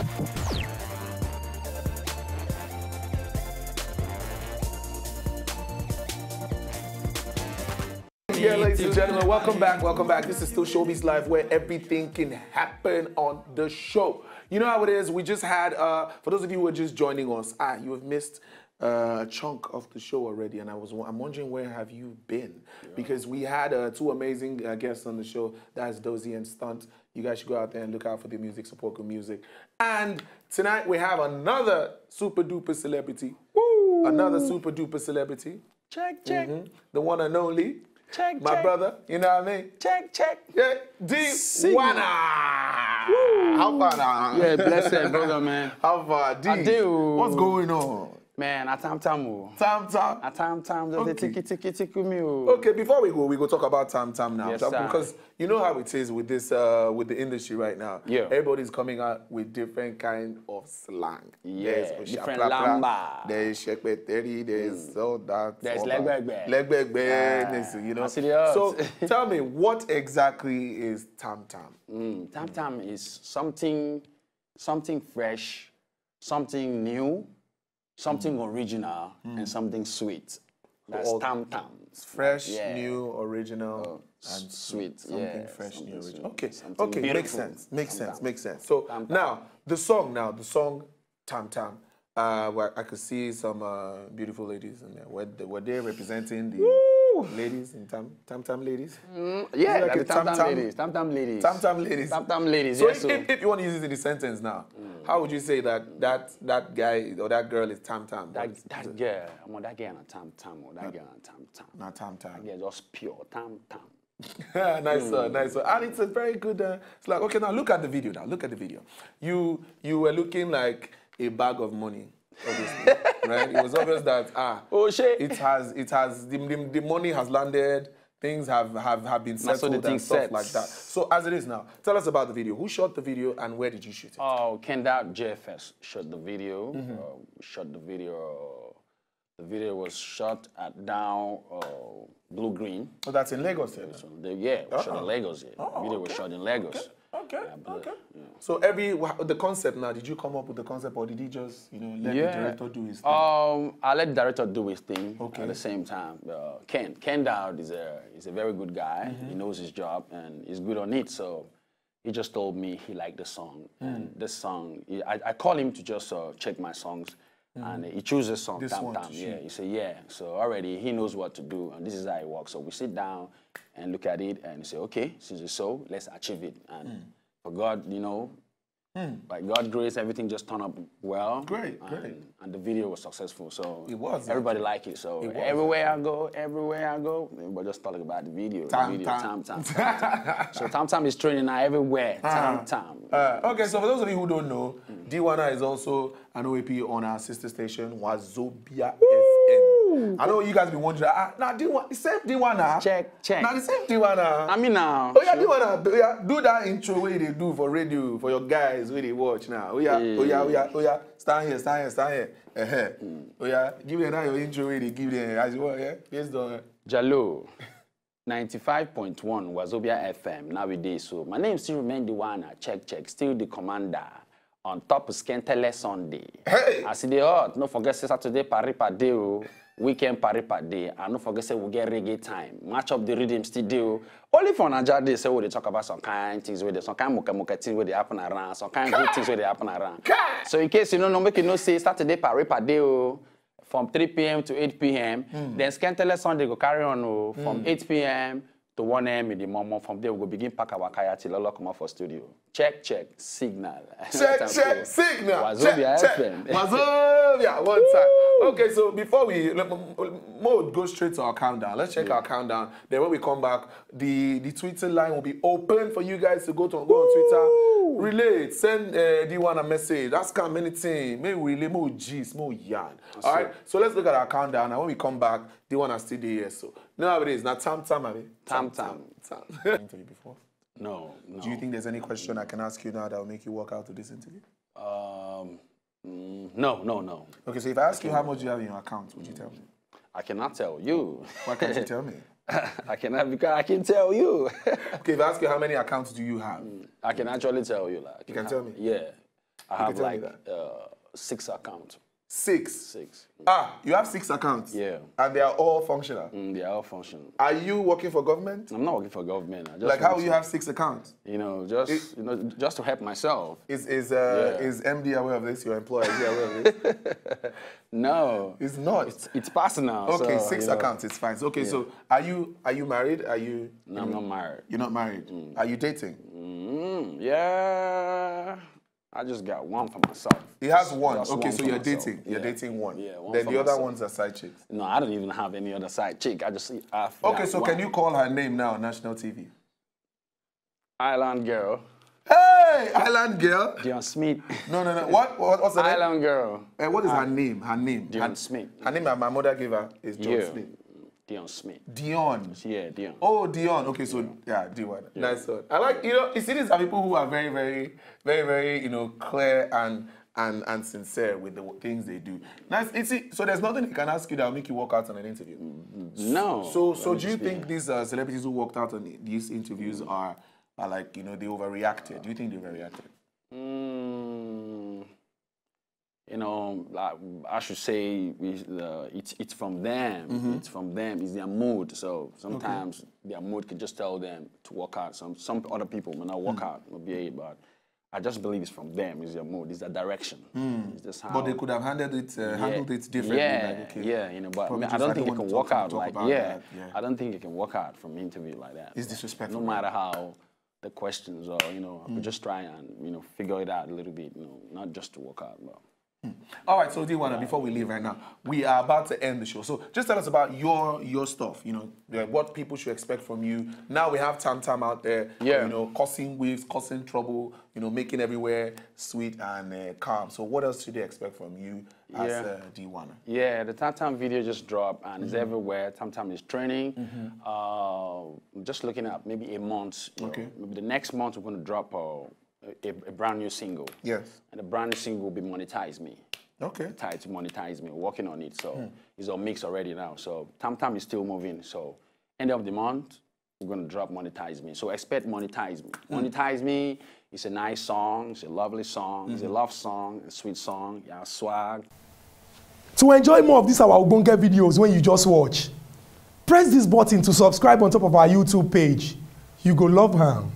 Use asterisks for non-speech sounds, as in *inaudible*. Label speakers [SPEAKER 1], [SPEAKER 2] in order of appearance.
[SPEAKER 1] Yeah, ladies and gentlemen, welcome back. Welcome back. This is still Showbiz Live, where everything can happen on the show. You know how it is. We just had, uh, for those of you who are just joining us, ah, you have missed uh, a chunk of the show already, and I was, I'm wondering where have you been? Because we had uh, two amazing uh, guests on the show. That's Dozy and Stunt. You guys should go out there and look out for the music, support good music. And tonight we have another super duper celebrity. Woo! Another super duper celebrity.
[SPEAKER 2] Check, check,
[SPEAKER 1] Mhm. The one and only.
[SPEAKER 2] check, check
[SPEAKER 1] My
[SPEAKER 2] check.
[SPEAKER 1] brother, you know what I mean?
[SPEAKER 2] Check, check.
[SPEAKER 1] Yeah, D Wana. How far now?
[SPEAKER 2] Yeah, blessed brother, man.
[SPEAKER 1] How far? D.
[SPEAKER 2] I do.
[SPEAKER 1] What's going on?
[SPEAKER 2] Man, I tam tam o.
[SPEAKER 1] Tam Tam.
[SPEAKER 2] I tam tam just
[SPEAKER 1] Okay.
[SPEAKER 2] a tiki tiki tiki me o.
[SPEAKER 1] Okay, before we go, we go talk about Tam Tam now.
[SPEAKER 2] Yes,
[SPEAKER 1] because you know how it is with this, uh, with the industry right now.
[SPEAKER 2] Yeah.
[SPEAKER 1] Everybody's coming out with different kind of slang.
[SPEAKER 2] Yeah,
[SPEAKER 1] There's
[SPEAKER 2] different lamba.
[SPEAKER 1] There's Shekpeteri, there's all that.
[SPEAKER 2] There's
[SPEAKER 1] all that.
[SPEAKER 2] Legbegbe.
[SPEAKER 1] Legbegbe, this, you know. So *laughs* tell me, what exactly is Tam Tam?
[SPEAKER 2] Mm, tam tam is something, something fresh, something new, something original, and something sweet. That's tam tam.
[SPEAKER 1] fresh,
[SPEAKER 2] Yeah.
[SPEAKER 1] new, original,
[SPEAKER 2] s-
[SPEAKER 1] and
[SPEAKER 2] sweet,
[SPEAKER 1] Something
[SPEAKER 2] yeah,
[SPEAKER 1] fresh,
[SPEAKER 2] something
[SPEAKER 1] new,
[SPEAKER 2] sweet,
[SPEAKER 1] original. Okay,
[SPEAKER 2] something
[SPEAKER 1] okay, makes sense, makes
[SPEAKER 2] Tam
[SPEAKER 1] sense,
[SPEAKER 2] tam.
[SPEAKER 1] makes sense. So
[SPEAKER 2] tam.
[SPEAKER 1] now the song, now the song, Tam Tam. Uh, where I could see some uh, beautiful ladies in there. Were they, were they representing the Oh, ladies in Tam Tam Tam ladies?
[SPEAKER 2] Mm, yeah,
[SPEAKER 1] like
[SPEAKER 2] the tam tam ladies, tam tam ladies.
[SPEAKER 1] Tam Tam ladies.
[SPEAKER 2] Tam tam ladies.
[SPEAKER 1] So,
[SPEAKER 2] yes,
[SPEAKER 1] if,
[SPEAKER 2] so.
[SPEAKER 1] if, if you want to use it in a sentence now, mm. how would you say that that that guy or that girl is Tam Tam?
[SPEAKER 2] That, that girl, I'm on that girl on tam tam, or that girl on tam tam.
[SPEAKER 1] Not Tam Tam.
[SPEAKER 2] That girl just pure tam tam. *laughs*
[SPEAKER 1] nice one, mm. nice one. And it's a very good. Uh, it's like okay, now look at the video. Now look at the video. You you were looking like a bag of money, obviously, right? It was obvious that ah, *laughs*
[SPEAKER 2] Oh, shit.
[SPEAKER 1] it has it has the, the, the money has landed. Things have have, have been
[SPEAKER 2] so
[SPEAKER 1] settled
[SPEAKER 2] the
[SPEAKER 1] and stuff
[SPEAKER 2] sets.
[SPEAKER 1] like that. So as it is now, tell us about the video. Who shot the video and where did you shoot it?
[SPEAKER 2] Oh, Kendall JFS shot the video.
[SPEAKER 1] Mm-hmm.
[SPEAKER 2] Uh, shot the video. The video was shot at down uh, Blue Green.
[SPEAKER 1] Oh, that's in Lagos. Then.
[SPEAKER 2] So the, yeah, we shot in Lagos. Yeah.
[SPEAKER 1] Oh,
[SPEAKER 2] the video was shot in Lagos.
[SPEAKER 1] Okay,
[SPEAKER 2] Yeah, but,
[SPEAKER 1] okay.
[SPEAKER 2] yeah.
[SPEAKER 1] So every the concept now, did you come up with the concept or did he just you know let the director do his thing?
[SPEAKER 2] Um, I let the director do his thing.
[SPEAKER 1] Okay.
[SPEAKER 2] At the same time, uh, Ken Ken Dowd is a is a very good guy.
[SPEAKER 1] Mm-hmm.
[SPEAKER 2] He knows his job and he's good on it. So he just told me he liked the song
[SPEAKER 1] Mm.
[SPEAKER 2] and this song. he- I, I call him to just uh, check my songs. And he chooses song.
[SPEAKER 1] This
[SPEAKER 2] tam
[SPEAKER 1] one
[SPEAKER 2] tam. Yeah, he said yeah. So already he knows what to do, and this is how it works. So we sit down and look at it, and he say, okay, since it's so, let's achieve it. And
[SPEAKER 1] Mm.
[SPEAKER 2] for God, you know, by God grace, everything just turned up well.
[SPEAKER 1] Great,
[SPEAKER 2] and,
[SPEAKER 1] great.
[SPEAKER 2] And the video was successful. So
[SPEAKER 1] It was,
[SPEAKER 2] Everybody liked it. So
[SPEAKER 1] It
[SPEAKER 2] everywhere I go, everywhere I go, everybody just talking about the video.
[SPEAKER 1] Tam
[SPEAKER 2] the video,
[SPEAKER 1] Tam.
[SPEAKER 2] tam tam. tam, so tam tam is training now everywhere. Tam tam.
[SPEAKER 1] Uh, okay, so for those of you who don't know, D1 is also an OAP on our sister station, Wazobia FM. I know you guys be wondering, ah, now D1, the same D1
[SPEAKER 2] Check, check.
[SPEAKER 1] Now the same D1
[SPEAKER 2] I mean now.
[SPEAKER 1] Oh yeah, D1 oh, yeah, do that intro where they do for radio for your guys where they watch now. Oh yeah, oh yeah, oh yeah, oh yeah, stand here, stand here, stand here. Uh-huh. Oh yeah, give them now your intro where they give them as you want, yeah? Based on
[SPEAKER 2] Jalo. *laughs* 95.1 Wazobia FM nowadays. So my name still remain the one. Check, check. Still the commander. On top of Skentele Sunday.
[SPEAKER 1] Hey!
[SPEAKER 2] I see the hot. No forget Saturday pari per day. oh. Weekend per day. And no forget say we get reggae time. Match up the rhythm still do. Only for Naija day say we dey talk about some kind things where they some kind muka muka things where they happen around. Some kind good things where they happen around. So in case you don't know, make you know say Saturday pari per day. Oh from 3 p.m. to 8 p.m. Then Skentele Sunday go carry on oh, from 8 p.m. to 1 a.m. in the morning. From there, we go begin pack our kaya till all come out for studio. Check, check, signal.
[SPEAKER 1] check, check, signal.
[SPEAKER 2] Wazobia
[SPEAKER 1] check,
[SPEAKER 2] FM.
[SPEAKER 1] check. Wazobia, one time. Okay, so before we let- Mo go straight to our countdown. Let's check our countdown. Then when we come back, the, the Twitter line will be open for you guys to go to go on Twitter, relate, send uh, D1 a message, ask him anything, maybe we relay more G's, more yarn. All right, so let's look at our countdown. And when we come back, D1 are still there. So how it is. Now, tam tam, abi.
[SPEAKER 2] Tam tam.
[SPEAKER 1] tam. *laughs* Interview before.
[SPEAKER 2] No, no.
[SPEAKER 1] Do you think there's any question I can ask you now that will make you walk out to this interview?
[SPEAKER 2] Um, mm, no, no, no.
[SPEAKER 1] Okay, so if I ask you how much you have in your account, would you tell me?
[SPEAKER 2] I cannot tell you.
[SPEAKER 1] Why can't you tell me? *laughs*
[SPEAKER 2] I cannot because I can tell you. *laughs*
[SPEAKER 1] Okay, if I ask you how many accounts do you have,
[SPEAKER 2] I can actually tell you. Like
[SPEAKER 1] You can tell me?
[SPEAKER 2] Yeah. I
[SPEAKER 1] You
[SPEAKER 2] have
[SPEAKER 1] can tell me
[SPEAKER 2] like uh, six accounts.
[SPEAKER 1] Six.
[SPEAKER 2] Six.
[SPEAKER 1] Ah, you have six accounts.
[SPEAKER 2] Yeah.
[SPEAKER 1] And they are all functional.
[SPEAKER 2] Mm, they are all functional.
[SPEAKER 1] Are you working for government?
[SPEAKER 2] I'm not working for government. I just
[SPEAKER 1] Like how
[SPEAKER 2] want
[SPEAKER 1] you have six accounts?
[SPEAKER 2] you know, just you know, just to help myself.
[SPEAKER 1] Is is uh,
[SPEAKER 2] Yeah.
[SPEAKER 1] is MD aware of this? Your employer is aware of this? *laughs*
[SPEAKER 2] No,
[SPEAKER 1] It's not.
[SPEAKER 2] it's, it's personal.
[SPEAKER 1] okay,
[SPEAKER 2] so,
[SPEAKER 1] six
[SPEAKER 2] you know.
[SPEAKER 1] accounts. It's fine. So, okay, so are you are you married? Are you?
[SPEAKER 2] No, I'm not married.
[SPEAKER 1] You're not married. Are you dating?
[SPEAKER 2] Mm, yeah, I just got one for myself.
[SPEAKER 1] He has one.
[SPEAKER 2] Just
[SPEAKER 1] okay,
[SPEAKER 2] one
[SPEAKER 1] so you're
[SPEAKER 2] myself.
[SPEAKER 1] dating. You're
[SPEAKER 2] Yeah.
[SPEAKER 1] dating one.
[SPEAKER 2] Yeah, one
[SPEAKER 1] then the other
[SPEAKER 2] myself.
[SPEAKER 1] ones are side chicks.
[SPEAKER 2] No, I don't even have any other side chick. I just have
[SPEAKER 1] Okay, so
[SPEAKER 2] one.
[SPEAKER 1] can you call her name now on national TV?
[SPEAKER 2] Island girl,
[SPEAKER 1] Hey, Island girl.
[SPEAKER 2] Dion Smith.
[SPEAKER 1] No, no, no. What? what what's her name?
[SPEAKER 2] Island girl,
[SPEAKER 1] Eh, what is her name? Her name.
[SPEAKER 2] Dion
[SPEAKER 1] her,
[SPEAKER 2] Smith.
[SPEAKER 1] Her name that my mother gave her is John
[SPEAKER 2] Yeah,
[SPEAKER 1] Smith.
[SPEAKER 2] Dion Smith.
[SPEAKER 1] Dion.
[SPEAKER 2] Yeah, Dion.
[SPEAKER 1] Oh, Dion. Okay, so yeah, Dion. Nice one. I like you know. You see, these are people who are very, very, very, very you know clear and and and sincere with the things they do. Nice. You see, so there's nothing they can ask you that will make you walk out on an interview.
[SPEAKER 2] No.
[SPEAKER 1] So, so do you think these uh, celebrities who walked out on these interviews are are like you know they overreacted? Do you think they overreacted?
[SPEAKER 2] Mm, you know, like, I should say uh, it's it's from them.
[SPEAKER 1] Mm-hmm.
[SPEAKER 2] It's from them. It's their mood. So sometimes their mood can just tell them to work out. Some some other people may not work
[SPEAKER 1] Mm.
[SPEAKER 2] out, be but I just believe it's from them. It's their mood. It's their direction. It's just how.
[SPEAKER 1] Mm. But they could have handled it uh, handled it differently.
[SPEAKER 2] Yeah,
[SPEAKER 1] like, okay,
[SPEAKER 2] yeah, you know, but I, mean, I don't
[SPEAKER 1] I
[SPEAKER 2] think
[SPEAKER 1] don't
[SPEAKER 2] it can work out like yeah,
[SPEAKER 1] that, yeah.
[SPEAKER 2] I don't think it can work out from interview like that.
[SPEAKER 1] It's disrespectful.
[SPEAKER 2] No matter how the questions or you know, I
[SPEAKER 1] Mm.
[SPEAKER 2] could just try and you know figure it out a little bit. You know, not just to work out, but.
[SPEAKER 1] All right, so Dwana, before we leave right now, we are about to end the show. So just tell us about your your stuff. You know, yeah, what people should expect from you. Now we have Tam Tam out there.
[SPEAKER 2] Yeah.
[SPEAKER 1] You know, causing waves, causing trouble. You know, making everywhere sweet and uh, calm. So what else should they expect from you as
[SPEAKER 2] Yeah.
[SPEAKER 1] uh, Dwana?
[SPEAKER 2] Yeah, the Tam Tam video just dropped and
[SPEAKER 1] Mm-hmm.
[SPEAKER 2] it's everywhere. Tam Tam is training. Uh, I'm just looking at maybe a month. you know,
[SPEAKER 1] Okay.
[SPEAKER 2] maybe the next month we're going to drop uh, a, a brand new single.
[SPEAKER 1] Yes.
[SPEAKER 2] And the brand new single will be Monetize Me.
[SPEAKER 1] Okay.
[SPEAKER 2] Tied to Monetize Me. Working on it. So
[SPEAKER 1] Hmm.
[SPEAKER 2] it's on mix already now. So Tam Tam is still moving. So end of the month, we're going to drop Monetize Me. So expect Monetize Me.
[SPEAKER 1] Hmm.
[SPEAKER 2] Monetize Me is a nice song. It's a lovely song. It's a
[SPEAKER 1] Hmm.
[SPEAKER 2] love song, a sweet song. Yeah, swag.
[SPEAKER 3] To enjoy more of these our Ogbonge videos when you just watch, press this button to subscribe on top of our YouTube page. You go love am.